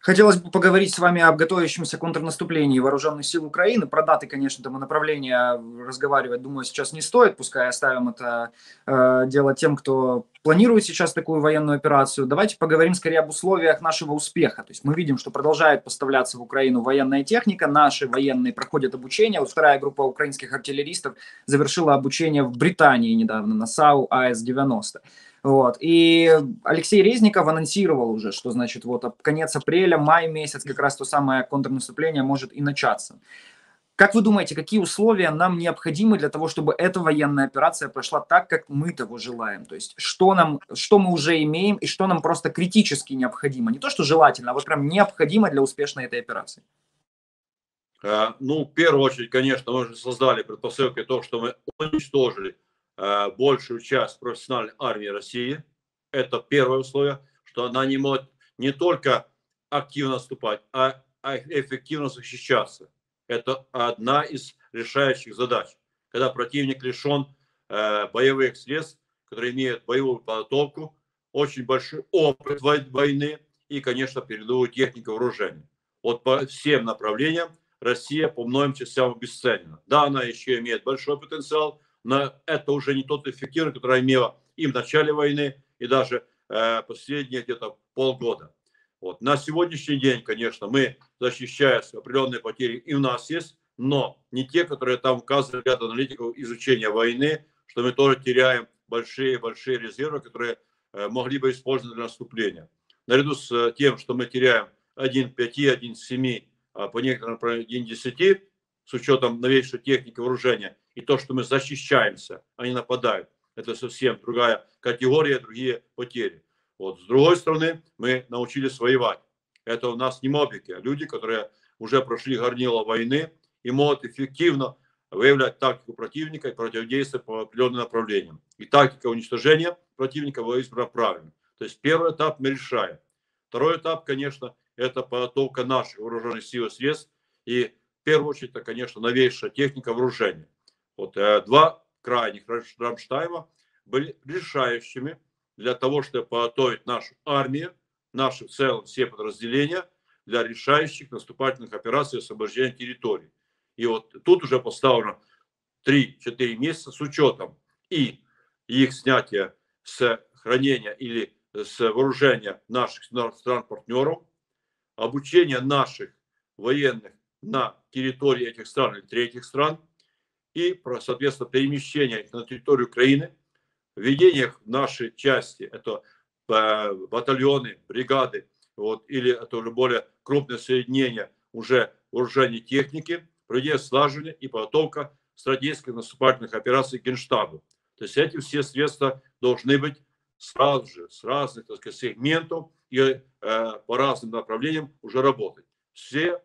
Хотелось бы поговорить с вами об готовящемся контрнаступлении вооруженных сил Украины. Про даты, конечно, там и направления разговаривать, думаю, сейчас не стоит. Пускай оставим это э, дело тем, кто планирует сейчас такую военную операцию. Давайте поговорим скорее об условиях нашего успеха. То есть мы видим, что продолжает поставляться в Украину военная техника, наши военные проходят обучение. Вот вторая группа украинских артиллеристов завершила обучение в Британии недавно на САУ АС-90. Вот. И Алексей Резников анонсировал уже, что значит вот конец апреля, май месяц, как раз то самое контрнаступление может и начаться. Как вы думаете, какие условия нам необходимы для того, чтобы эта военная операция прошла так, как мы того желаем? То есть что, нам, что мы уже имеем и что нам просто критически необходимо? Не то, что желательно, а вот прям необходимо для успешной этой операции. Э, ну, в первую очередь, конечно, мы же создали предпосылки то, что мы уничтожили большую часть профессиональной армии России. Это первое условие, что она не может не только активно наступать, а, а эффективно защищаться. Это одна из решающих задач. Когда противник лишен э, боевых средств, которые имеют боевую подготовку, очень большой опыт войны и, конечно, передовую технику вооружения. Вот по всем направлениям Россия по многим частям обесценена. Да, она еще имеет большой потенциал, но это уже не тот эффективный, который имела и в начале войны, и даже э, последние где-то полгода. Вот. На сегодняшний день, конечно, мы, защищая определенные потери, и у нас есть, но не те, которые там указывают ряд аналитиков изучения войны, что мы тоже теряем большие-большие резервы, которые э, могли бы использовать для наступления. Наряду с э, тем, что мы теряем 1 5, 1 7, а по некоторым 1 10, с учетом новейшей техники вооружения, и то, что мы защищаемся, а не нападаем, это совсем другая категория, другие потери. Вот. С другой стороны, мы научились воевать. Это у нас не мобики, а люди, которые уже прошли горнило войны и могут эффективно выявлять тактику противника и противодействовать по определенным направлениям. И тактика уничтожения противника была избрана правильно. То есть первый этап мы решаем. Второй этап, конечно, это подготовка наших вооруженных сил и средств. И в первую очередь, это, конечно, новейшая техника вооружения. Вот э, два крайних Рамштайма были решающими для того, чтобы подготовить нашу армию, наши в целом все подразделения для решающих наступательных операций освобождения территорий. И вот тут уже поставлено 3-4 месяца с учетом и их снятия с хранения или с вооружения наших стран-партнеров, обучение наших военных на территории этих стран или третьих стран – и, соответственно, перемещение на территорию Украины, введение в нашей части, это э, батальоны, бригады, вот, или это уже более крупное соединение уже вооружения техники, проведение слаживания и подготовка стратегических наступательных операций Генштабу. То есть эти все средства должны быть сразу же, с разных так сказать, сегментов и э, по разным направлениям уже работать. Все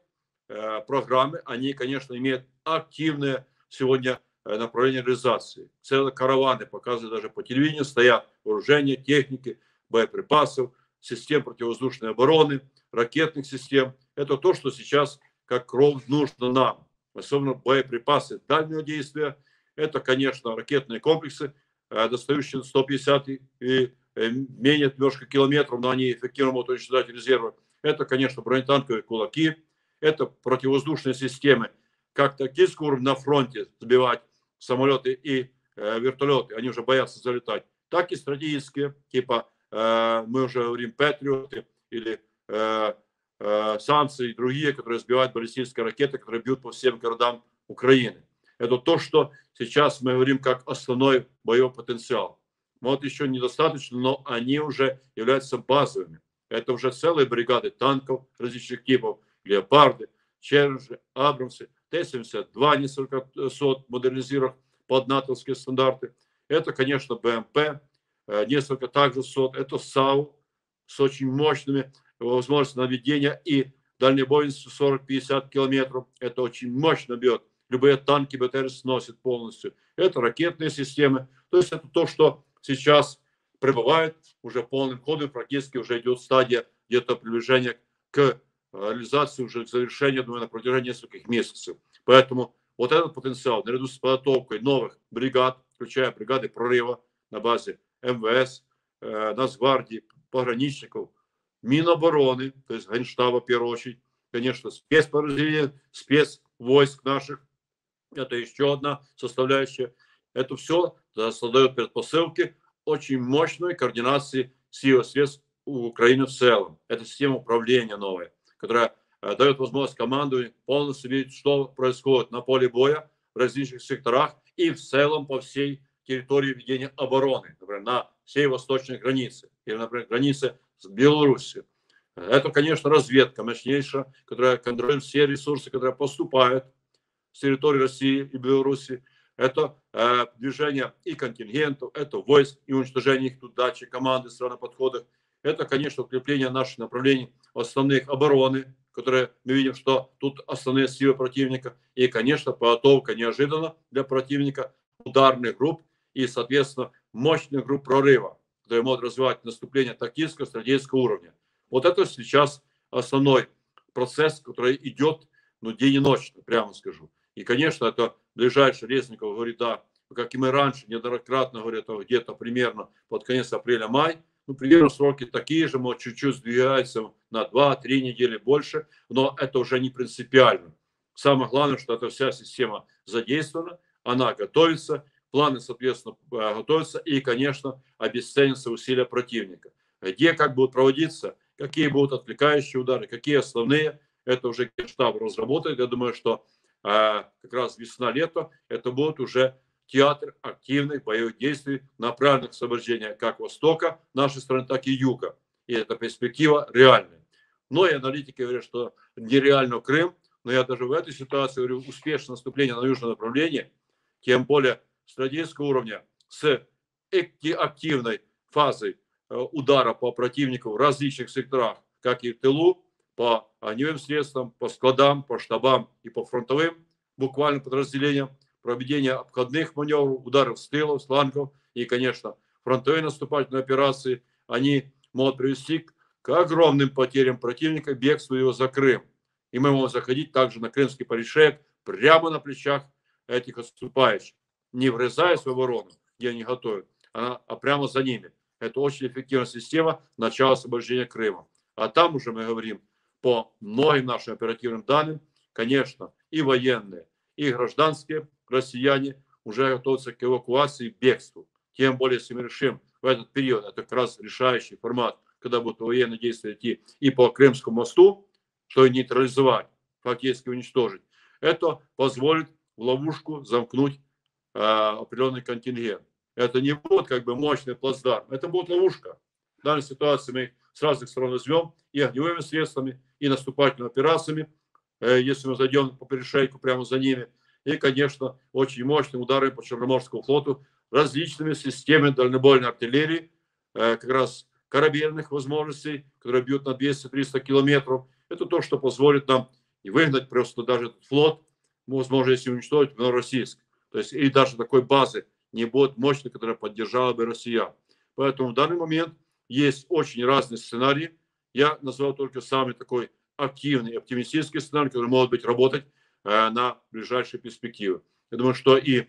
э, программы, они, конечно, имеют активное сегодня э, направление реализации. Целые караваны показывают даже по телевидению, стоят вооружения, техники, боеприпасов, систем противовоздушной обороны, ракетных систем. Это то, что сейчас как кровь нужно нам. Особенно боеприпасы дальнего действия. Это, конечно, ракетные комплексы, э, достающие 150 и э, менее немножко километров, но они эффективно могут уничтожать резервы. Это, конечно, бронетанковые кулаки, это противовоздушные системы как тактический уровень на фронте сбивать самолеты и э, вертолеты, они уже боятся залетать, так и стратегические, типа э, мы уже говорим Патриоты или э, э, санкции и другие, которые сбивают баллистические ракеты, которые бьют по всем городам Украины. Это то, что сейчас мы говорим как основной боевой потенциал. Вот еще недостаточно, но они уже являются базовыми. Это уже целые бригады танков различных типов, леопарды, Челленджи, Абрамсы, Т-72 несколько сот модернизированных под натовские стандарты. Это, конечно, БМП, э, несколько также сот. Это САУ с очень мощными возможностями наведения и дальнобойностью 40-50 километров. Это очень мощно бьет. Любые танки БТР сносят полностью. Это ракетные системы. То есть это то, что сейчас пребывает уже полным ходом, практически уже идет стадия где-то приближения к реализации уже к завершению, думаю, на протяжении нескольких месяцев. Поэтому вот этот потенциал, наряду с подготовкой новых бригад, включая бригады прорыва на базе МВС, э, Нацгвардии, пограничников, Минобороны, то есть Генштаба в первую очередь, конечно, спецподразделения, спецвойск наших, это еще одна составляющая. Это все создает предпосылки очень мощной координации сил и средств Украины в целом. Это система управления новая, которая э, дает возможность команду полностью видеть, что происходит на поле боя в различных секторах и в целом по всей территории ведения обороны, например, на всей восточной границе или, например, границе с Беларусью. Это, конечно, разведка мощнейшая, которая контролирует все ресурсы, которые поступают с территории России и Беларуси. Это э, движение и контингентов, это войск и уничтожение их тут дачи, команды стран на подходах. Это, конечно, укрепление наших направлений основных обороны, которые мы видим, что тут основные силы противника. И, конечно, подготовка неожиданно для противника ударных групп и, соответственно, мощных групп прорыва, которые могут развивать наступление тактического, стратегического уровня. Вот это сейчас основной процесс, который идет ну, день и ночь, прямо скажу. И, конечно, это ближайший Резников говорит, да, как и мы раньше неоднократно говорят, где-то примерно под конец апреля-май, ну, примерно сроки такие же, может, чуть-чуть сдвигаются на 2-3 недели больше, но это уже не принципиально. Самое главное, что эта вся система задействована, она готовится, планы, соответственно, э, готовятся, и, конечно, обесценятся усилия противника. Где как будут проводиться, какие будут отвлекающие удары, какие основные, это уже штаб разработает. Я думаю, что а как раз весна-лето, это будет уже театр активных боевых действий, направленных в освобождение как Востока нашей страны, так и Юга. И эта перспектива реальная. Но и аналитики говорят, что нереально Крым, но я даже в этой ситуации говорю, успешное наступление на южное направление, тем более стратегического уровня, с активной фазой э, удара по противнику в различных секторах, как и в тылу, по огневым средствам, по складам, по штабам и по фронтовым буквально подразделениям, проведение обходных маневров, ударов с тыла, с флангов и, конечно, фронтовые наступательные операции, они могут привести к, огромным потерям противника, бегству его за Крым. И мы можем заходить также на Крымский перешеек прямо на плечах этих отступающих, не врезаясь в оборону, где они готовят, а, а прямо за ними. Это очень эффективная система начала освобождения Крыма. А там уже мы говорим по многим нашим оперативным данным, конечно, и военные, и гражданские россияне уже готовятся к эвакуации, бегству. Тем более, если мы решим в этот период, это как раз решающий формат, когда будут военные действия идти и по Крымскому мосту, что и нейтрализовать, фактически уничтожить, это позволит в ловушку замкнуть э, определенный контингент. Это не будет как бы мощный плацдарм, это будет ловушка. В данной ситуации мы с разных сторон возьмем и огневыми средствами, и наступательными операциями, э, если мы зайдем по перешейку прямо за ними, и, конечно, очень мощным ударами по Черноморскому флоту различными системами дальнобойной артиллерии, э, как раз корабельных возможностей, которые бьют на 200-300 километров. Это то, что позволит нам и выгнать просто даже этот флот, возможно, если уничтожить в Новороссийск. То есть и даже такой базы не будет мощной, которая поддержала бы россиян. Поэтому в данный момент есть очень разные сценарии. Я назвал только самый такой активный, оптимистический сценарий, который может быть работать на ближайшие перспективы. Я думаю, что и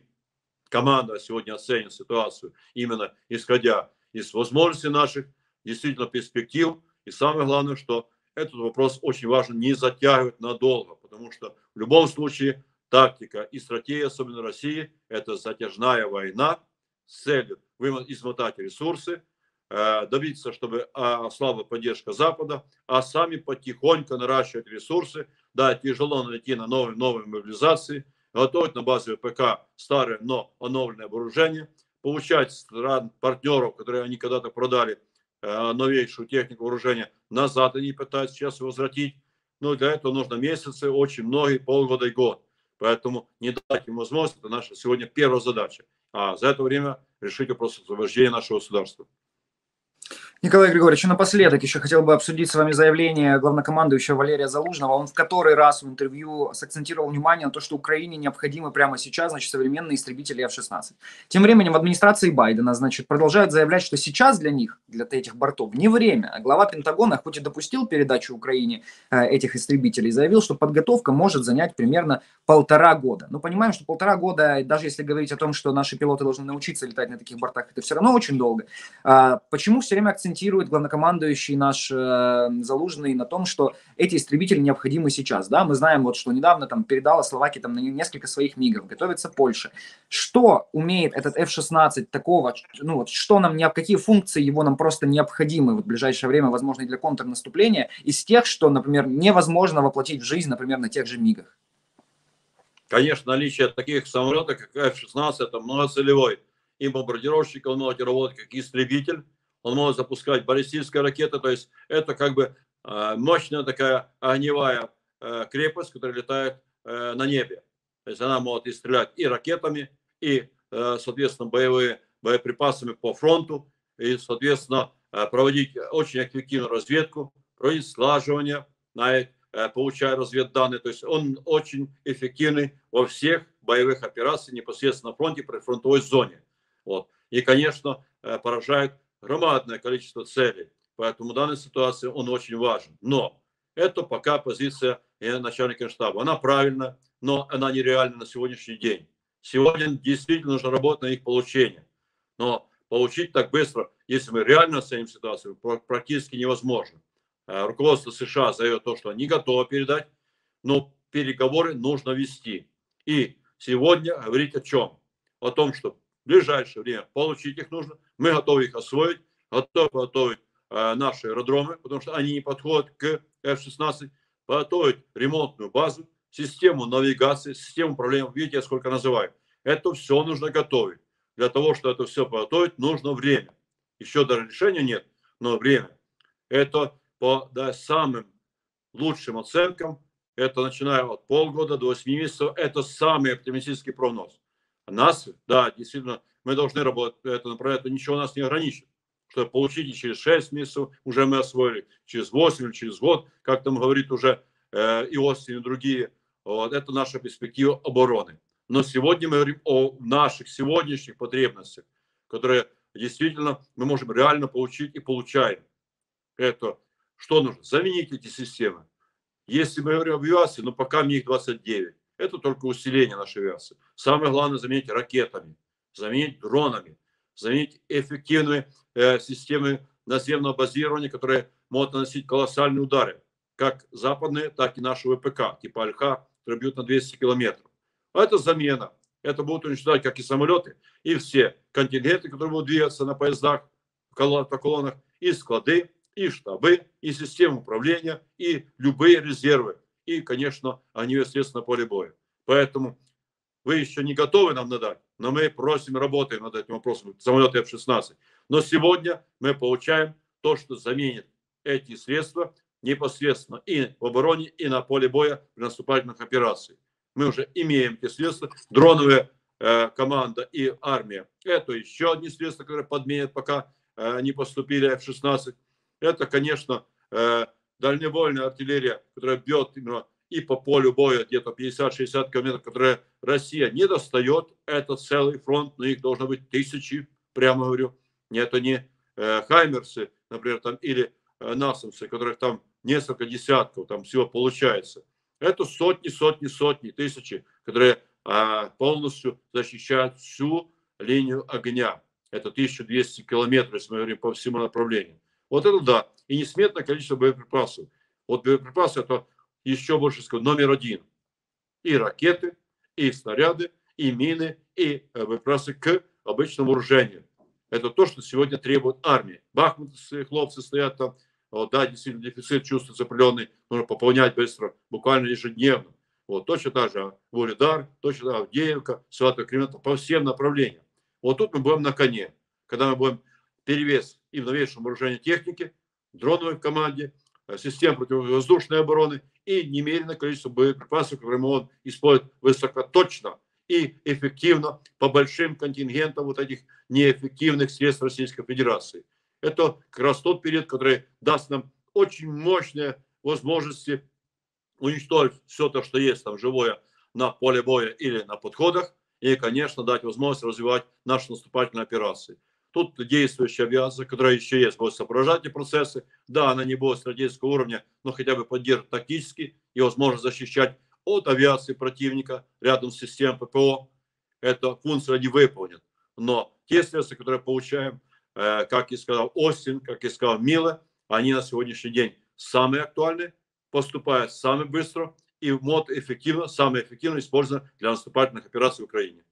команда сегодня оценит ситуацию именно исходя из возможностей наших, действительно перспектив. И самое главное, что этот вопрос очень важно не затягивать надолго, потому что в любом случае тактика и стратегия, особенно России, это затяжная война с целью измотать ресурсы, Э, добиться, чтобы ослабла поддержка Запада, а сами потихоньку наращивать ресурсы. Да, тяжело найти на новые, новые мобилизации, готовить на базе ПК старое, но оновленное вооружение, получать стран партнеров, которые они когда-то продали э, новейшую технику вооружения, назад они пытаются сейчас возвратить. Но для этого нужно месяцы, очень многие, полгода и год. Поэтому не дать им возможность, это наша сегодня первая задача. А за это время решить вопрос освобождения нашего государства. Николай Григорьевич, напоследок еще хотел бы обсудить с вами заявление главнокомандующего Валерия Залужного. Он в который раз в интервью сакцентировал внимание на то, что Украине необходимы прямо сейчас значит, современные истребители F-16. Тем временем в администрации Байдена значит, продолжают заявлять, что сейчас для них, для этих бортов, не время. А глава Пентагона, хоть и допустил передачу Украине э, этих истребителей, заявил, что подготовка может занять примерно полтора года. Но понимаем, что полтора года, даже если говорить о том, что наши пилоты должны научиться летать на таких бортах, это все равно очень долго. А почему все время акцентируют акцентирует главнокомандующий наш э, Залужный на том, что эти истребители необходимы сейчас, да, мы знаем вот, что недавно там передала Словакия там несколько своих мигов, готовится Польша. Что умеет этот F-16 такого, ну вот, что нам, не, какие функции его нам просто необходимы вот, в ближайшее время, возможно, для контрнаступления, из тех, что, например, невозможно воплотить в жизнь, например, на тех же мигах? Конечно, наличие таких самолетов, как F-16, это многоцелевой. И бомбардировщик, он может работать как истребитель, он может запускать баллистические ракеты, то есть это как бы э, мощная такая огневая э, крепость, которая летает э, на небе. То есть она может и стрелять и ракетами, и, соответственно, боевые боеприпасами по фронту, и, соответственно, проводить очень эффективную разведку, проводить слаживание, получая разведданные. То есть он очень эффективный во всех боевых операциях непосредственно на фронте, при фронтовой зоне. Вот. И, конечно, поражает громадное количество целей. Поэтому в данной ситуации он очень важен. Но это пока позиция начальника штаба. Она правильная, но она нереальна на сегодняшний день. Сегодня действительно нужно работать на их получение. Но получить так быстро, если мы реально оценим ситуацию, практически невозможно. Э, руководство США заявит то, что они готовы передать, но переговоры нужно вести. И сегодня говорить о чем? О том, что ближайшее время получить их нужно. Мы готовы их освоить, готовы готовить э, наши аэродромы, потому что они не подходят к F-16, подготовить ремонтную базу, систему навигации, систему управления. Видите, я сколько называю. Это все нужно готовить. Для того, чтобы это все подготовить, нужно время. Еще даже решения нет, но время. Это по да, самым лучшим оценкам, это начиная от полгода до 8 месяцев, это самый оптимистический прогноз. Нас, да, действительно, мы должны работать это направление, ничего нас не ограничит. Что получите через 6 месяцев, уже мы освоили, через 8 или через год, как там говорит уже э, и Остин и другие, вот, это наша перспектива обороны. Но сегодня мы говорим о наших сегодняшних потребностях, которые действительно мы можем реально получить и получаем. Это что нужно? Заменить эти системы. Если мы говорим об авиации, но пока мне их 29. Это только усиление нашей авиации. Самое главное заменить ракетами, заменить дронами, заменить эффективными э, системы наземного базирования, которые могут наносить колоссальные удары, как западные, так и наши ВПК, типа Альха, которые на 200 километров. А это замена. Это будут уничтожать как и самолеты, и все контингенты, которые будут двигаться на поездах, по колоннах, и склады, и штабы, и систему управления, и любые резервы и, конечно, они естественно, на поле боя. Поэтому вы еще не готовы нам надать, но мы просим, работаем над этим вопросом, самолеты F-16. Но сегодня мы получаем то, что заменит эти средства непосредственно и в обороне, и на поле боя при наступательных операциях. Мы уже имеем эти средства, дроновая э, команда и армия. Это еще одни средства, которые подменят, пока э, не поступили F-16. Это, конечно, э, дальневольная артиллерия, которая бьет именно и по полю боя где-то 50-60 километров, которые Россия не достает, это целый фронт, но их должно быть тысячи, прямо говорю. Это не э, Хаймерсы, например, там, или э, Насовцы, которых там несколько десятков там всего получается. Это сотни, сотни, сотни, тысячи, которые э, полностью защищают всю линию огня. Это 1200 километров, если мы говорим по всему направлению. Вот это да. И несметное количество боеприпасов. Вот боеприпасы это еще больше сказать, номер один. И ракеты, и снаряды, и мины, и э, боеприпасы к обычному вооружению. Это то, что сегодня требует армия. Бахмутские хлопцы стоят там, вот, да, действительно дефицит чувствуется определенный, нужно пополнять быстро, буквально ежедневно. Вот, точно так же Волидар, точно так же Авдеевка, Свято Кременто, по всем направлениям. Вот тут мы будем на коне, когда мы будем перевес и в новейшем вооружении техники, дроновой команде, э, систем противовоздушной обороны и немеренное количество боеприпасов, которые он использует высокоточно и эффективно по большим контингентам вот этих неэффективных средств Российской Федерации. Это как раз тот период, который даст нам очень мощные возможности уничтожить все то, что есть там живое на поле боя или на подходах, и, конечно, дать возможность развивать наши наступательные операции. Тут действующая авиация, которая еще есть, будет соображать эти процессы. Да, она не будет стратегического уровня, но хотя бы поддержит тактически и возможно защищать от авиации противника рядом с системой ППО. Эта функция они выполнят. Но те средства, которые получаем, э, как и сказал Остин, как и сказал Мила, они на сегодняшний день самые актуальные, поступают самые быстро и мод эффективно, самое эффективно использовано для наступательных операций в Украине.